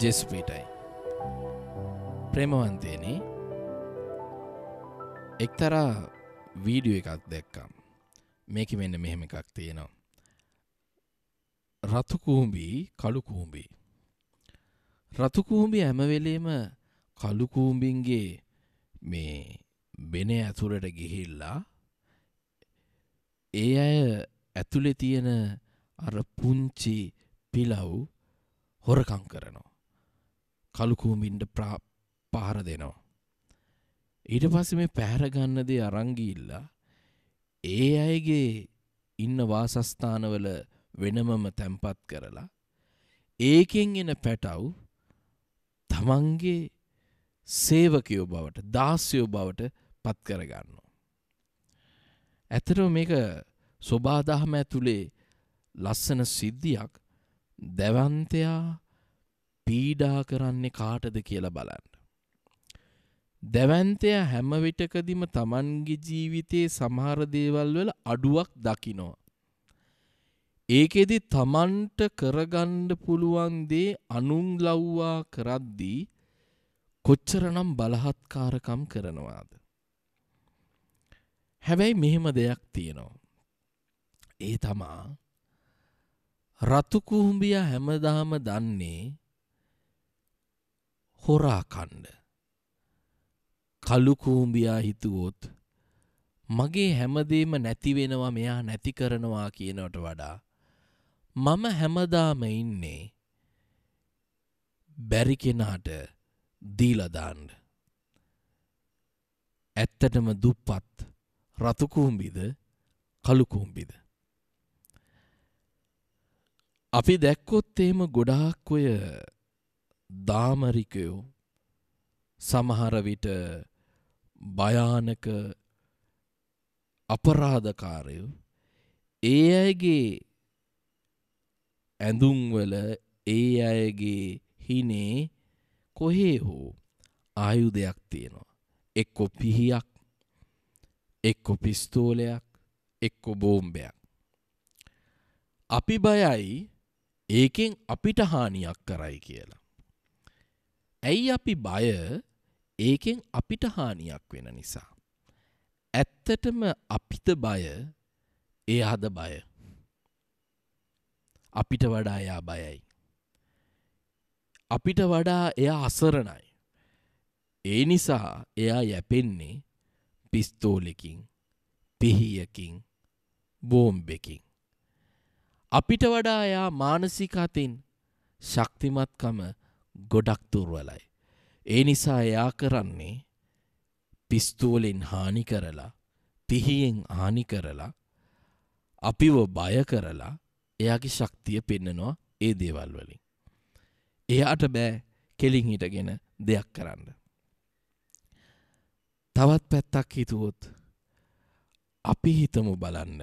ජෙස්පීටයි ප්‍රේමවන්තයනේ එක්තරා වීඩියෝ එකක් දැක්කම්. මේක මෙන්න මෙහෙම එකක් තියෙනවා. රතුකූම්බී කළුකූම්බී රතුකූම්බි ඇමවෙලේම කළුකූම්බින්ගේ මේ බෙන ඇතුළට ගිහිල්ලා ඒ අය ඇතුළෙ තියෙන අර පුංචි පිලව් හොරකං කරනවා. කළුකූමින්ට පහර දෙනවා. ඊට පස්ස මේ පැහැරගන්නදේ අරංගිල්ලා ඒ අයගේ ඉන්න වාසස්ථානවල වෙනමම තැම්පත් කරලා ඒකෙන් එන පැටව් තමන්ගේ සේවකයෝ බවට දාස්යෝ බවට පත් කරගන්නවා. ඇතර මේක ස්වබාදහම ඇතුළේ ලස්සන සිද්ධියක් දැවන්තයා පීඩා කරන්නේ කාටද කියලා බලන්න. දැවන්තය හැමවිටකදිම තමන්ගේ ජීවිතයේ සමහර දේවල් වල අඩුවක් දකිනෝ. ඒකෙදි තමන්ට කරගණ්ඩ පුළුවන්දේ අනුම් ලව්වා කරද්දී කොච්චරනම් බලහත්කාරකම් කරනවාද. හැබැයි මෙහෙම දෙයක් තියෙනවා. ඒ තමා රතුකුහුම්බිය හැමදාම දන්නේ හොරාකණ්ඩ. කළුකූම්බියා හිතුවොත් මගේ හැමදේම නැතිවෙනවා මෙයා නැති කරනවා කියනවට වඩා මම හැමදාම ඉන්නේ බැරි කෙනාට දීලදාන්ඩ. ඇත්තටම දුප්පත් රතුකූම්බිද කළුකූම්බිද. අපි දැක්කොත් එහෙම ගොඩාක් ඔය දාමරිකයෝ සමහර විට භයානක අපරාධකාරයෝ ඒ අයගේ ඇඳුම්වල ඒ අයගේ හිනේ කොහේ හෝ ආයුධයක් තියෙනවා. එක්කො පිහියක් එක්කො පිස්තෝලයක් එක්කො බෝම්බයක්. අපි බයයි ඒකෙන් අපිට හානියක් කරයි කියලා. ඇයි අපි බය ඒකෙන් අපිට හානියක් වෙන නිසා. ඇත්තටම අපිට බය එයාද බය. අපිට වඩා එයා බයයි. අපිට වඩා එයා අසරණයි. ඒ නිසා එයා යැපෙන්නේ පිස්තෝලෙකින් පිහියකින් බෝම්බෙකින්. අපිට වඩා එයා මානසිකතින් ශක්තිමත්කම ගොඩක් තුර්වලයි. ඒ නිසා එයා කරන්නේ පිස්තෝලෙන් හානි කරලා පිහියෙන් හානි කරලා අපිව බය කරලා එයාගේ ශක්තිය පෙන්නනවා ඒ දේවල් වලින්. එයාට බෑ කෙලින් හිටගෙන දෙයක් කරන්න. තවත් පැත්තක් හිතුවොත් අපි හිතමු බලන්න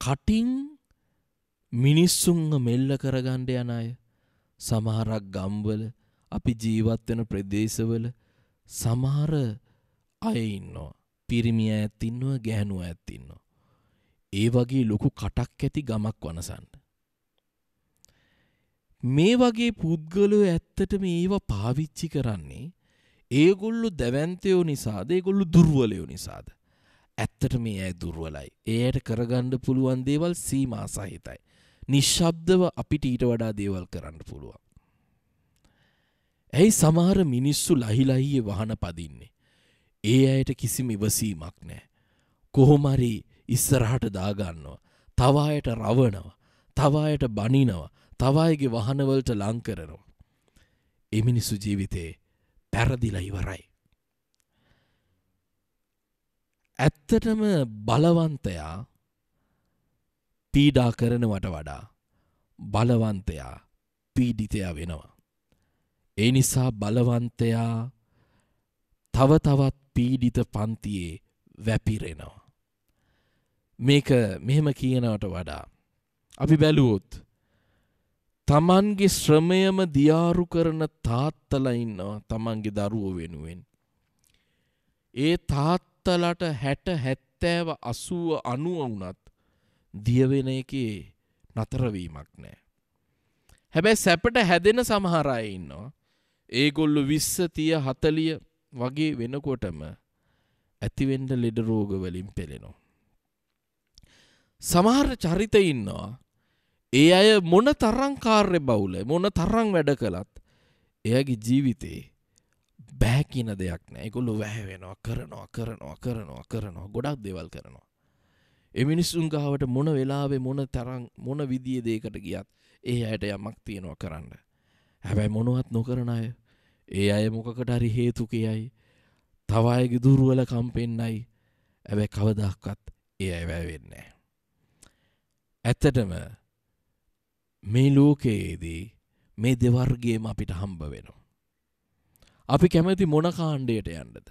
කටින් මිනිස්සුන්ව මෙල්ල කරගණ්ඩ යන අය සමහරක් ගම්වල අපි ජීවත්වෙන ප්‍රදේශවල සමහර අය ඉන්නවා පිරිමිය ඇත්තින්නවා ගැහැනුව ඇත්තින්නවා. ඒ වගේ ලොකු කටක් ඇති ගමක් වනසන්න. මේ වගේ පුද්ගලෝ ඇත්තටම ඒව පාවිච්චි කරන්නේ ඒගොල්ලු දැවන්තයෝ නිසාද ඒගොල්ලු දුර්වලයෝ නිසාද. ඇත්තට මේ ඇය දුර්වලයි. ඒයට කරගණ්ඩ පුළුවන් දේවල් සීමා සහිතයි. නිශ්ශබ්දව අපිට ඊට වඩා දේවල් කරන්න පුළුවන්. ඇයි සමහර මිනිස්සු ලහිලහියේ වහන පදින්නේ. ඒ අයට කිසිම ඉවසීමක් නෑ. කොහොමරි ඉස්සරහට දාගන්නවා. තවායට රවනවා. තවායට බනිනවා. තවායගේ වහනවලට ලංකරනවා. එමිනිස්සු ජීවිතේ පැරදිලා ඉවරයි. ඇත්තටම බලවන්තයා පීඩා කරනවට වඩා බලවන්තයා පීඩිතයා වෙනවා. ඒ නිසා බලවන්තයා තව තවත් පීඩිත පන්තියේ වැපිරෙනවා. මේක මෙහෙම කියනවට වඩා. අපි බැලුවොත් තමන්ගේ ශ්‍රමයම දියාරු කරන තාත්තල ඉන්නවා තමන්ගේ දරුව වෙනුවෙන්. ඒ තාත්තලට හැට හැත්තෑව අසුව අනුව වුනත් දියවෙන එකේ නතරවීමක් නෑ. හැබැයි සැපට හැදෙන සමහරය ඉන්නවා. ඒගොල්ලු විස්ස තිය හතලිය වගේ වෙනකොටම ඇතිවෙන්ඩ ලෙඩ රෝගවලින් පෙළෙනවා. සමහර චරිත ඉන්නවා ඒ අය මොන තරං කාර්ය බවුල මොන තරං වැඩ කළත් එයගේ ජීවිතේ බෑ කියන දෙයක් නෑ ගොල්ලු වැෑවෙනවා කරනවා කරනවා කරනවා කරනවා ගොඩක් දෙවල් කරනවා. එමිනිස්සුන් ගාවට මොන වෙලාවේ මොන තරං මොන විදිිය දේකට ගියත් ඒ අයට යමක් තියෙනවා කරන්න. හැබැයි මොනුවත් නොකරන අය ඒ අය මොකකට හරි හේතුකයයි තවයගේ දුරුවල කම්පෙන්නයි ඇබැ කවදක්කත් ඒ අය වැෑවෙන්නේ. ඇත්තටම මේ ලෝකයේදී මේ දෙවර්ගේම අපිට හම්බ වෙනවා. අපි කැමති මොන කාණ්ඩයට යන්නද.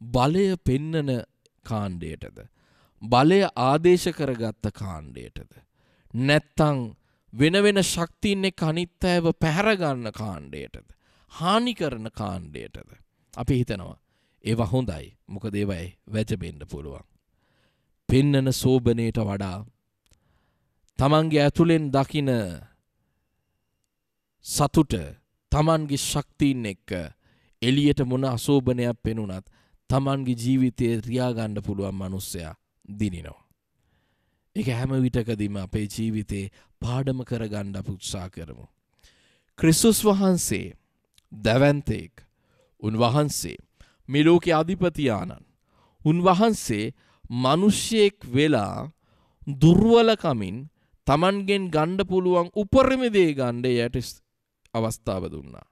බලය පෙන්නන කාණ්ඩයටද. බලය ආදේශ කරගත්ත කාණ්ඩයටද. නැත්තං වෙන වෙන ශක්තින්නේ කනිත්තෑව පැහැරගන්න කාණ්ඩයටද. හානි කරන කාණ්ඩයටද. අපි හිතනවා ඒව හොඳයි මොක දේවයි වැජබෙන්ඩ පුළුවන්. පෙන්නන සෝභනයට වඩා තමන්ගේ ඇතුළෙන් දකින සතුට තමන්ගේ ශක්තිීන් එක්ක එලියට මොන අසෝභනයක් පෙනුනත් තමන්ගේ ජීවිතය රියාගණ්ඩ පුළුවන් මනුස්සයා දිනිනවා. එක හැම විටකදීම අපේ ජීවිතේ පාඩම කර ගණ්ඩ පුත්සා කරමු. ක්‍රිස්තුස් වහන්සේ දැවන්තෙක් උන්වහන්සේ මෙලෝක අධිපතියානන් උන්වහන්සේ මනුෂ්‍යයෙක් වෙලා දුර්වලකමින් තමන්ගෙන් ගණ්ඩ පුළුවන් උපරමිදේ ගණ්ඩ යට අවස්ථාව දුන්නා.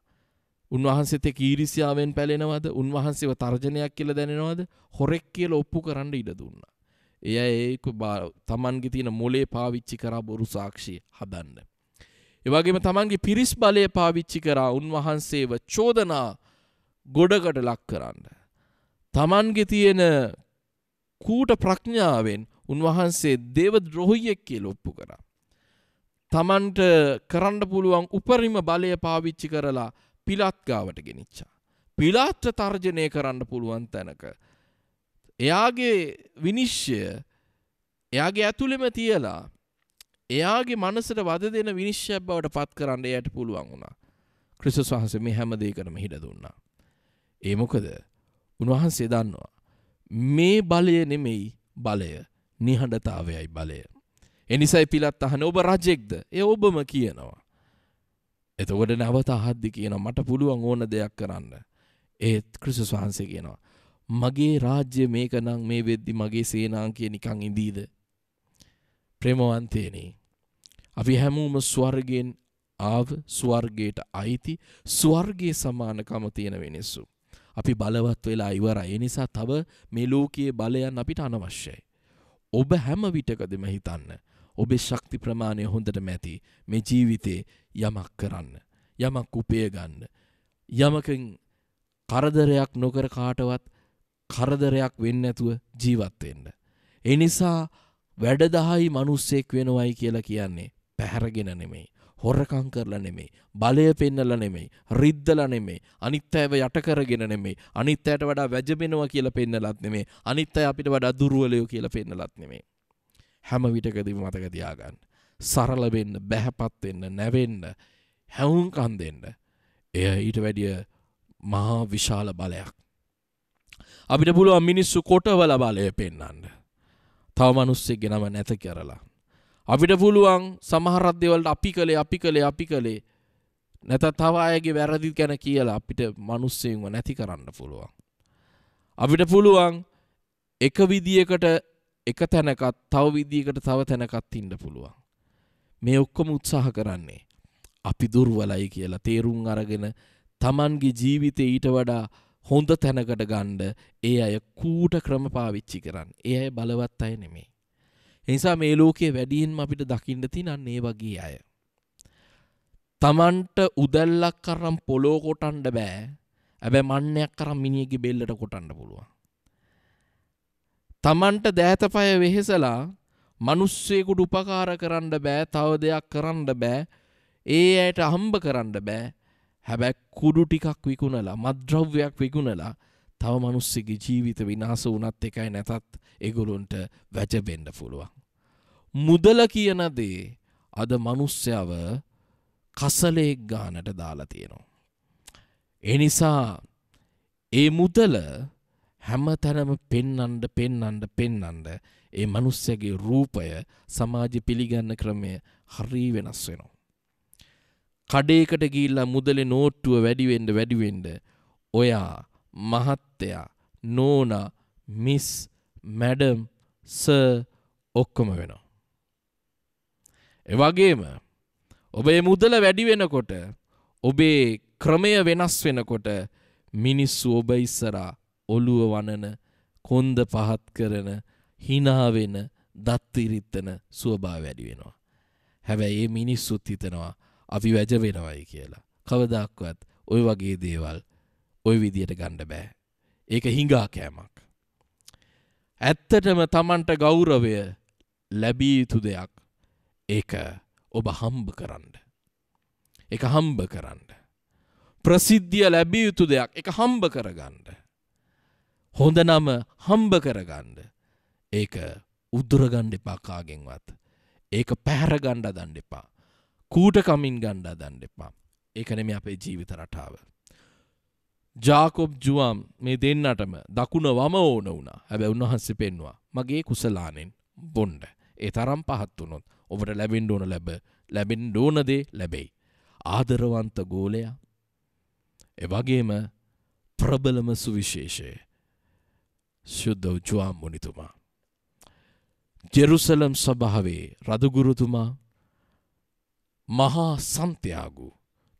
උන්වහන්සේත කීරිසියාවෙන් පැලෙනවද උන්වහන්සේව තර්ජනයක් කියල දැනෙනවද හොරෙක් කියල ඔප්පු කරන්න ඉඩ දුන්නා. එය ඒක තමන්ගේ තියෙන මොලේ පාවිච්චි කරා බොරු සාක්ෂි හදන්න. එවගේම තමන්ගේ පිරිස් බලය පාවිච්චි කරා උන්වහන්සේව චෝදනා ගොඩකට ලක් කරන්න. තමන්ගේ තියෙන කූට ප්‍රඥාවෙන් උන්වහන්සේ දේව ද්‍රොහියෙක් කිය ඔප්පු කරා. තමන්ට කරන්න පුළුවන් උපරිම බලය පාවිච්චි කරලා පිලත්ගාවට ගෙනනිච්චා. පිලාත්්‍ර තර්ජනය කරන්න පුළුවන් තැනක. එයාගේ විනිශ්්‍යය එයාගේ ඇතුළෙම තියලා එයාගේ මනසට වද දෙන විනිශ්්‍යයක් බවට පත් කරන්න එයට පුළුවන් වුණා. ක්‍රිසස් වහන්ස මේ හැමදේ කරම හිට දුන්නා. ඒමොකද උන්වහන්සේ දන්නවා. මේ බලය නෙමෙයි බලය නිහඬතාවයයි බලය. එනිසයි පිලත් අහන ඔබ රජෙක්ද ඒ ඔබම කියනවා. එතකොට නැවත අහද්දි කියන මට පුළුවන් ඕන දෙයක් කරන්න. ඒත් ක්‍රිසස් වහන්සේ කියනවා. මගේ රාජ්‍ය මේක නං මේ වෙද්දි මගේ සේනාංකය නිකං ඉදීද. ප්‍රේමවන්තයනේ. අපි හැමූම ස්වර්ගෙන් ආව ස්වර්ගයට අයිති ස්වර්ගේ සමානකම තියෙන වෙනිස්සු. අපි බලවත් වෙලා ඉවර එනිසා තව මේ ලෝකයේ බලයන් අපිට අනවශ්‍යයි. ඔබ හැම විටකදම හිතන්න. ඔබේ ශක්ති ප්‍රමාණය හොඳට මැති මේ ජීවිතේ යමක් කරන්න. යමක් උපය ගන්න. යමකින් කරදරයක් නොකර කාටවත් කරදරයක් වෙන්න ඇතුව ජීවත්වෙන්න. එනිසා වැඩදහයි මනුස්සෙක් වෙනවයි කියලා කියන්නේ පැහැරගෙන නෙමෙයි. හොරකං කරලා නෙමෙයි. බලය පෙන්නල නෙමෙයි. රිද්දල නෙමෙයි. අනිත් අයව යට කරගෙන නෙමෙයි. අනිත් අයට වඩා වැජබෙනවා කියලා පෙන්නලත් නෙමෙයි. අනිත් අය අපිට වඩා දුර්වලයෝ කියලා පෙන්නලත් නෙමෙයි. හැම විටකදීම මතක තියාගන්න. සරල වෙන්න, බැහැපත් වෙන්න, නැවෙන්න, හැවුම්කන් දෙන්න. එය ඊට වැඩිය මහා විශාල බලයක්. අපිට පුළුවන් මිනිස්සු කොටවල බලය පෙන්වන්න. තව මිනිස්සෙක් ගෙනම නැත කරලා. අපිට පුළුවන් සමහරත් දේවල්ට අපි කළේ අපි කළේ අපි කළේ නැත තව අයගේ වැරදි ගැන කියලා අපිට මිනිස්සෙන්ව නැති කරන්න පුළුවන්. අපිට පුළුවන් එක විදියකට එක තැනකත් තව විදියකට තව තැනකත් ඉන්න පුළුවන්. මේ ඔක්කොම උත්සාහ කරන්නේ අපි දුර්වලයි කියලා තේරුම් අරගෙන තමන්ගේ ජීවිතය ඊට වඩා හොඳ තැනකට ගණ්ඩ ඒ අය කූට ක්‍රම පාවිච්චි කරන්න. ඒ අය බලවත් අය නෙමේ. එනිසා මේ ලෝකයේ වැඩියෙන්ම අපිට දකින්න තියෙන ඒ වගේ අය. තමන්ට උදැල්ලක් කරම් පොලෝ කොටන්ඩ බෑ ඇබැ මන්නයක් කරම් මිනිියගේ බෙල්ලට කොටන්න පුළුවන්. තමන්ට දෑතපය වෙහෙසලා මනුස්සයකුට උපකාර කරන්න බෑ තව දෙයක් කරන්න බෑ ඒ ඇයට අහම්බ කරන්න බෑ හැබැ කුඩු ටිකක් විකුණලා මද්‍රව්‍යයක් විකුණලා තව මනුස්සෙගේ ජීවිත විනාස වනත් එකයි නැතත් එගොලුන්ට වැජබෙන්ඩ පුළුවන්. මුදල කියන දේ අද මනුස්්‍යාව කසලෙක් ගානට දාලා තියෙනවා. එනිසා ඒ මුදල හැම තැනම පෙන්නන්ඩ පෙන්නන්ඩ පෙන්නන්ඩ ඒ මනුස්ස්‍යගේ රූපය සමාජ පිළිගන්න ක්‍රමය හරී වෙනස් වෙනවා. කඩේකට ගිල්ලා මුදලෙ නෝට්ටුව වැඩිවෙන්ඩ වැඩිවෙන්ඩ ඔයා මහත්තයා නෝනා මිස් මැඩම් ස ඔක්කොම වෙනවා. එවගේම ඔබේ මුදල වැඩි වෙනකොට ඔබේ ක්‍රමය වෙනස් වෙනකොට මිනිස්සු ඔබ ඉස්සරා ඔළුව වනන කොන්ද පහත් කරන හිනාවෙන දත්තිරිත්තන ස්වභා වැඩි වෙනවා. හැබැයි ඒ මිනිස්සුත් හිතනවා අපි වැජ වෙනවයි කියලා. කවදක්වත් ඔය වගේ දේවල් ඔය විදියට ගණ්ඩ බෑ. ඒක හිඟා කෑමක්. ඇත්තටම තමන්ට ගෞරවය ලැබිය යුතු දෙයක් ඒක ඔබ හම්බ කරන්න. එක හම්බ කරන්න. ප්‍රසිද්ධිය ලැබිය යුතු දෙයක් එක හම්බ කරගන්න. හොඳ නම හම්බ කරගන්න. ඒක උදුරගණ්ඩ එපා කාගෙන්වත්. ඒක පැහැරගණ්ඩ දන්න එපා. කූට කමින් ගණ්ඩා දන්න එපා. ඒකනෙම අපේ ජීවිත රටාව. ජාකොබ් ජුවම් මේ දෙන්නටම දකුණ වම ඕන වුණා හැබැ උන්වහන්සේ පෙන්වා මගේ කුසලානෙන් බොන්්ඩ ඒ තරම් පහත් වනොත් ඔබට ලැබෙන්ඩ ඕන ලැබ ලැබෙන් ඩෝනදේ ලැබෙයි. ආදරවන්ත ගෝලයා එවගේම ප්‍රබලම සුවිශේෂය ශුද්ධ උජවාම් මුනිතුමා. ජෙරුසලම් සභාවේ රදගුරුතුමා මහා සන්තයාගු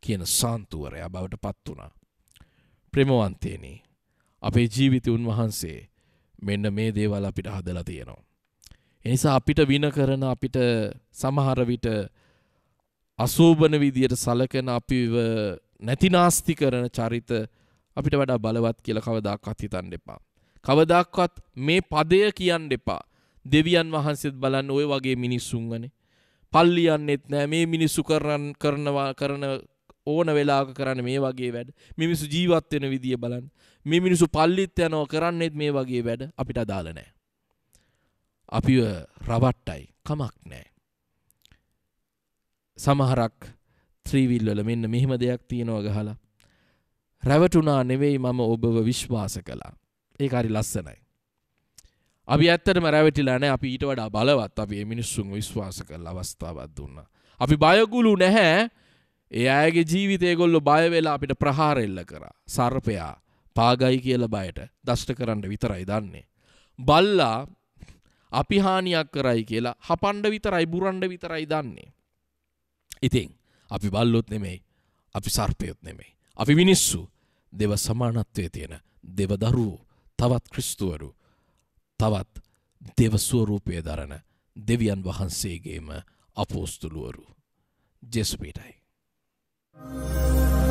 කියන සාන්තුවරයා බවට පත් වනා. ප්‍රමවන්තේනී අපේ ජීවිත උන්වහන්සේ මෙන්න මේ දේවල් අපිට හදලා තියෙනවා. එනිසා අපිට වින කරන අපිට සමහර විට අසූබන විදියට සලකන අපි නැතිනාස්ති කරන චරිත අපිට වඩා බලවත් කියල කවදක්වත් හිතන් එපා. කවදක්වත් මේ පදය කියන්න එපා. දෙවියන් වහන්සේත් බලන්න ඔය වගේ මිනිස්සුන්ගනේ. පල්ලියන්නෙත් නෑ මේ මිනිස්සු කරන්න කරනවා කරන ඕන වෙලාක කරන්න මේ වගේ වැඩ මිනිසු ජීවත්වෙන විදිිය බලන් මේ මිනිසු පල්ලිත් යනෝ කරන්නෙත් මේ වගේ වැඩ අපිට අදාල නෑ. අපි රවට්ටයි කමක් නෑ. සමහරක් ත්‍රීවිල්වල මෙන්න මෙහෙම දෙයක් තියෙනවා ගහලා. රැවටුනා නෙවෙයි මම ඔබව විශ්වාස කළා. ඒ හරි ලස්සනයි. අපි ඇත්තටම රැවටිලා නෑ අපි ඊට වඩා බලවත් අපි මිනිස්සුන් විශ්වාස කළ අවස්ථාවත් දුන්න. අපි බයගුලු නැහැ ඒ අයගේ ජීවිතය ගොල්ලො බයවෙලා අපිට ප්‍රහාරෙල්ල කරා. සර්පයා පාගයි කියල බයට දෂ්ට කරන්න විතරයි දන්නේ. බල්ලා අපි හානියක් කරයි කියලා හපන්ඩ විතරයි බුරන්ඩ විතරයි දන්නේ. ඉතින් අපි බල්ලොත් නෙමෙයි අපි සර්පයොත් නෙමෙයි. අපි මිනිස්සු දෙව සමානත්වය තියෙන දෙවදරුවෝ තවත් ක්‍රිස්තුවරු තවත් දෙවස්වරූපය දරන දෙවියන් වහන්සේගේම අපෝස්තුළුවරු ජෙස්පීටයි. Thank you.